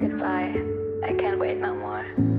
Goodbye. I can't wait no more.